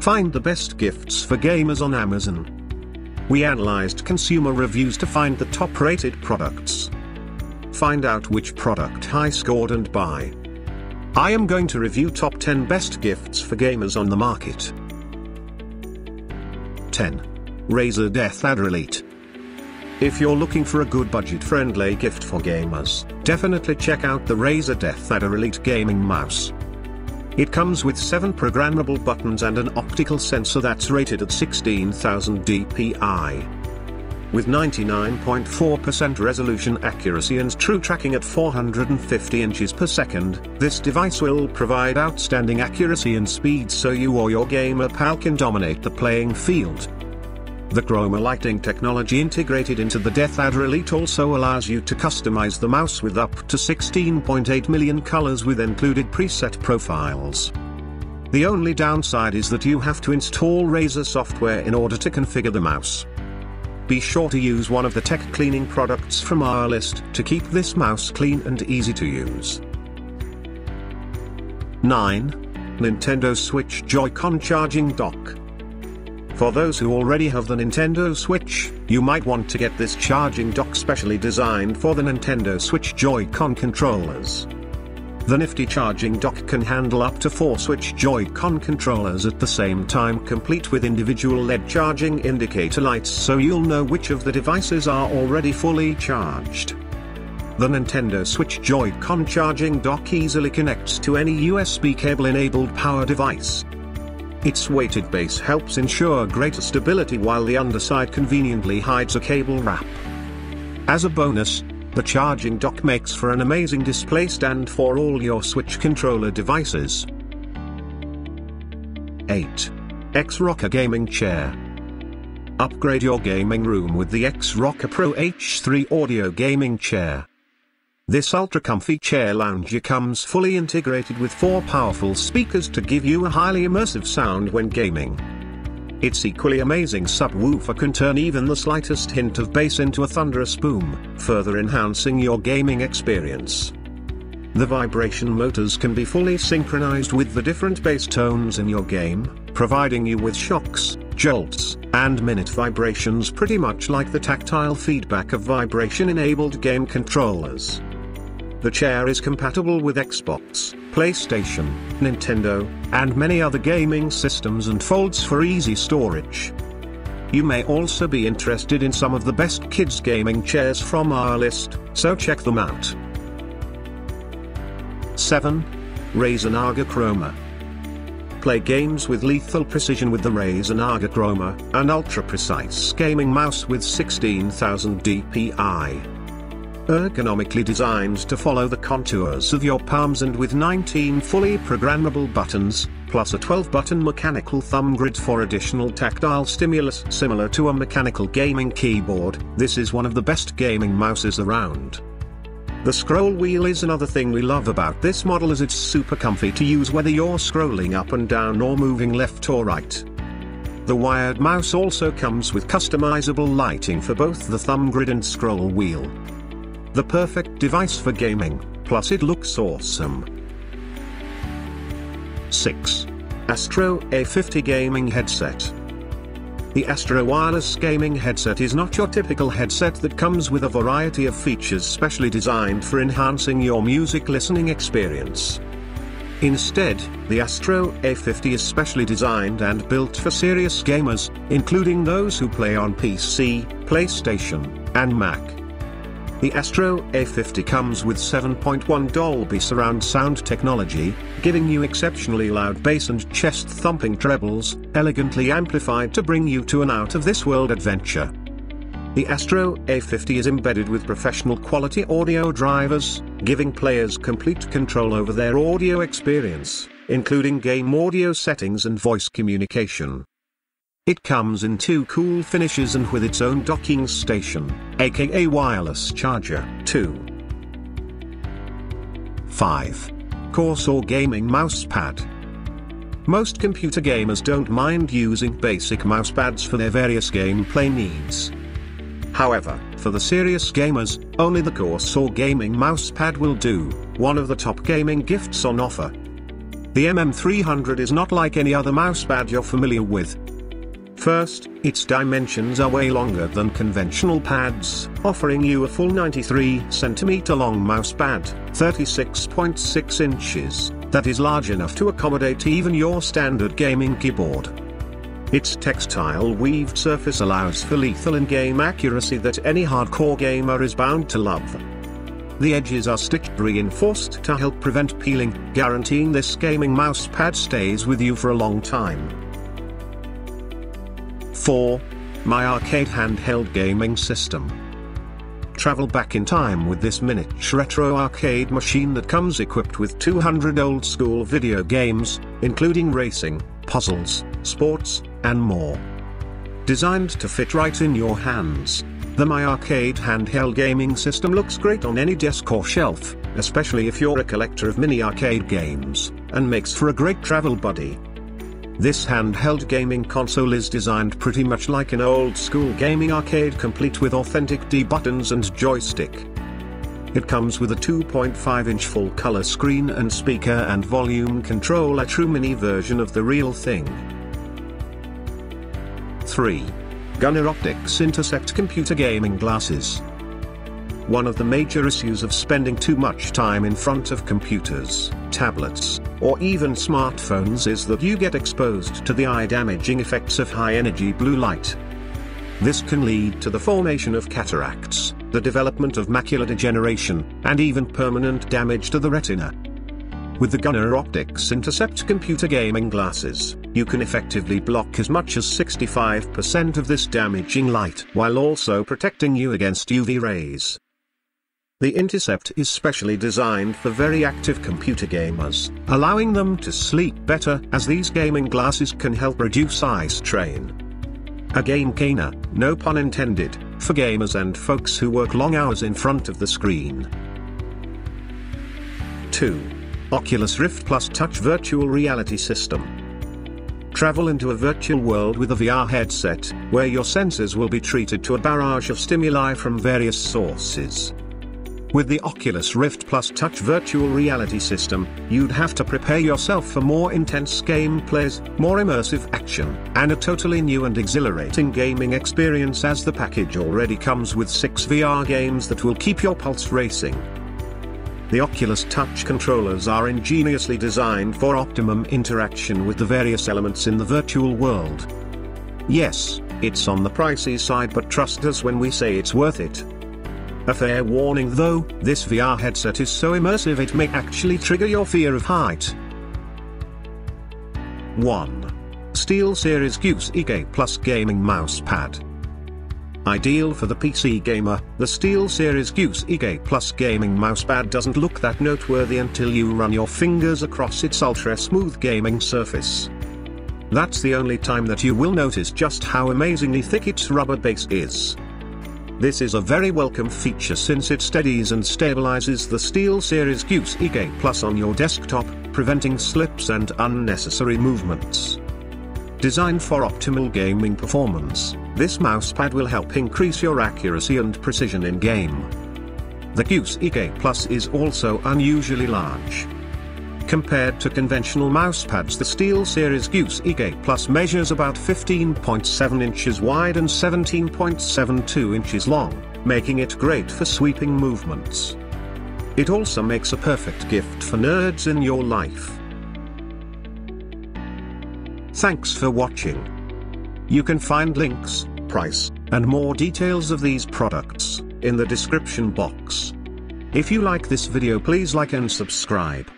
Find the best gifts for gamers on Amazon. We analyzed consumer reviews to find the top rated products. Find out which product high scored and buy. I am going to review top 10 best gifts for gamers on the market. 10. Razer DeathAdder Elite. If you're looking for a good budget-friendly gift for gamers, definitely check out the Razer DeathAdder Elite Gaming Mouse. It comes with 7 programmable buttons and an optical sensor that's rated at 16,000 dpi. With 99.4% resolution accuracy and true tracking at 450 inches per second, this device will provide outstanding accuracy and speed so you or your gamer pal can dominate the playing field. The chroma lighting technology integrated into the DeathAdder Elite also allows you to customize the mouse with up to 16.8 million colors with included preset profiles. The only downside is that you have to install Razer software in order to configure the mouse. Be sure to use one of the tech cleaning products from our list to keep this mouse clean and easy to use. 9. Nintendo Switch Joy-Con Charging Dock for those who already have the Nintendo Switch, you might want to get this charging dock specially designed for the Nintendo Switch Joy-Con controllers. The nifty charging dock can handle up to 4 Switch Joy-Con controllers at the same time complete with individual LED charging indicator lights so you'll know which of the devices are already fully charged. The Nintendo Switch Joy-Con charging dock easily connects to any USB cable-enabled power device. Its weighted base helps ensure greater stability while the underside conveniently hides a cable wrap. As a bonus, the charging dock makes for an amazing display stand for all your Switch controller devices. 8. X-Rocker Gaming Chair Upgrade your gaming room with the X-Rocker Pro H3 Audio Gaming Chair. This ultra-comfy chair lounger comes fully integrated with four powerful speakers to give you a highly immersive sound when gaming. Its equally amazing subwoofer can turn even the slightest hint of bass into a thunderous boom, further enhancing your gaming experience. The vibration motors can be fully synchronized with the different bass tones in your game, providing you with shocks, jolts, and minute vibrations pretty much like the tactile feedback of vibration-enabled game controllers. The chair is compatible with Xbox, PlayStation, Nintendo, and many other gaming systems and folds for easy storage. You may also be interested in some of the best kids gaming chairs from our list, so check them out. 7. Razer Naga Chroma. Play games with lethal precision with the Razer Naga Chroma, an ultra-precise gaming mouse with 16,000 dpi ergonomically designed to follow the contours of your palms and with 19 fully programmable buttons, plus a 12-button mechanical thumb grid for additional tactile stimulus similar to a mechanical gaming keyboard, this is one of the best gaming mouses around. The scroll wheel is another thing we love about this model as it's super comfy to use whether you're scrolling up and down or moving left or right. The wired mouse also comes with customizable lighting for both the thumb grid and scroll wheel. The perfect device for gaming, plus it looks awesome. 6. Astro A50 Gaming Headset. The Astro Wireless Gaming Headset is not your typical headset that comes with a variety of features specially designed for enhancing your music listening experience. Instead, the Astro A50 is specially designed and built for serious gamers, including those who play on PC, PlayStation, and Mac. The Astro A50 comes with 7.1 Dolby surround sound technology, giving you exceptionally loud bass and chest-thumping trebles, elegantly amplified to bring you to an out-of-this-world adventure. The Astro A50 is embedded with professional quality audio drivers, giving players complete control over their audio experience, including game audio settings and voice communication. It comes in two cool finishes and with its own docking station, aka wireless charger, too. 5. Corsair Gaming Mousepad. Most computer gamers don't mind using basic mousepads for their various gameplay needs. However, for the serious gamers, only the Corsair Gaming Mousepad will do, one of the top gaming gifts on offer. The MM300 is not like any other mousepad you're familiar with. First, its dimensions are way longer than conventional pads, offering you a full 93cm long mousepad, 36.6 inches, that is large enough to accommodate even your standard gaming keyboard. Its textile weaved surface allows for lethal in-game accuracy that any hardcore gamer is bound to love. The edges are stitched reinforced to help prevent peeling, guaranteeing this gaming mousepad stays with you for a long time. 4. My Arcade Handheld Gaming System. Travel back in time with this miniature retro arcade machine that comes equipped with 200 old school video games, including racing, puzzles, sports, and more. Designed to fit right in your hands, the My Arcade handheld gaming system looks great on any desk or shelf, especially if you're a collector of mini arcade games, and makes for a great travel buddy. This handheld gaming console is designed pretty much like an old school gaming arcade complete with authentic D buttons and joystick. It comes with a 2.5 inch full color screen and speaker and volume control a true mini version of the real thing. 3. Gunnar Optiks Intercept Computer Gaming Glasses. One of the major issues of spending too much time in front of computers, tablets, or even smartphones is that you get exposed to the eye-damaging effects of high-energy blue light. This can lead to the formation of cataracts, the development of macular degeneration, and even permanent damage to the retina. With the Gunnar Optiks Intercept computer gaming glasses, you can effectively block as much as 65% of this damaging light while also protecting you against UV rays. The Intercept is specially designed for very active computer gamers, allowing them to sleep better as these gaming glasses can help reduce eye strain. A game gainer, no pun intended, for gamers and folks who work long hours in front of the screen. 2. Oculus Rift Plus Touch Virtual Reality System. Travel into a virtual world with a VR headset, where your senses will be treated to a barrage of stimuli from various sources. With the Oculus Rift Plus Touch Virtual Reality System, you'd have to prepare yourself for more intense gameplays, more immersive action, and a totally new and exhilarating gaming experience as the package already comes with 6 VR games that will keep your pulse racing. The Oculus Touch controllers are ingeniously designed for optimum interaction with the various elements in the virtual world. Yes, it's on the pricey side but trust us when we say it's worth it. A fair warning though, this VR headset is so immersive it may actually trigger your fear of height. 1. SteelSeries QcK Plus Gaming Mousepad Ideal for the PC gamer, the SteelSeries QcK Plus gaming mousepad doesn't look that noteworthy until you run your fingers across its ultra-smooth gaming surface. That's the only time that you will notice just how amazingly thick its rubber base is. This is a very welcome feature since it steadies and stabilizes the SteelSeries EK Plus on your desktop, preventing slips and unnecessary movements. Designed for optimal gaming performance, this mousepad will help increase your accuracy and precision in game. The EK Plus is also unusually large. Compared to conventional mousepads the SteelSeries QcK Plus measures about 15.7 inches wide and 17.72 inches long, making it great for sweeping movements. It also makes a perfect gift for nerds in your life. Thanks for watching. You can find links, price, and more details of these products, in the description box. If you like this video please like and subscribe.